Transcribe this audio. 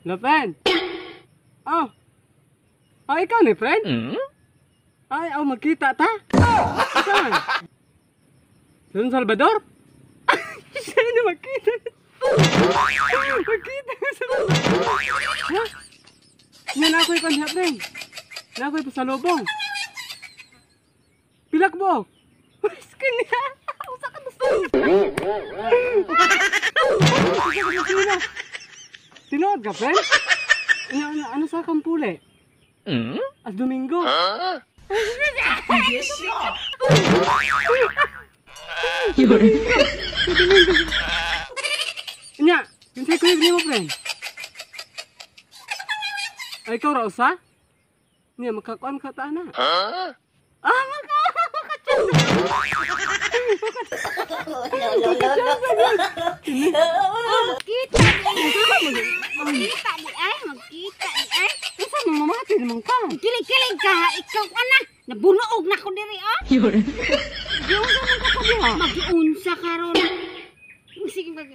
La, friend. Oh. Oh, ikaw ni, friend? Ay, oh, magkita ta? Saan? San Salvador? Siya na magkita. magkita sa. Ha? Yan ako'y panha, friend. Na ako'y pasalubong. Pilak mo. Skin niya. Usa ka gusto. Tinood ka, Tinuod ka, friend? ano, ano, ano sa akong puli? Hmm? As Domingo. Ha? Ang ko yung mo, friend. Ay, ikaw raw sa? Nya, makakuan ka ta na. Ha? Ah, makakuan ka ta na. Makakuan ka ta na. Magkita di ay, magkita di ay. Isa mo mamati naman ka. Kilig-kilig ka, ikaw ka na. Nabunuog na ko diri ah. Yung sa mga kakabiha. Mag-unsa ka ron. Sige mag...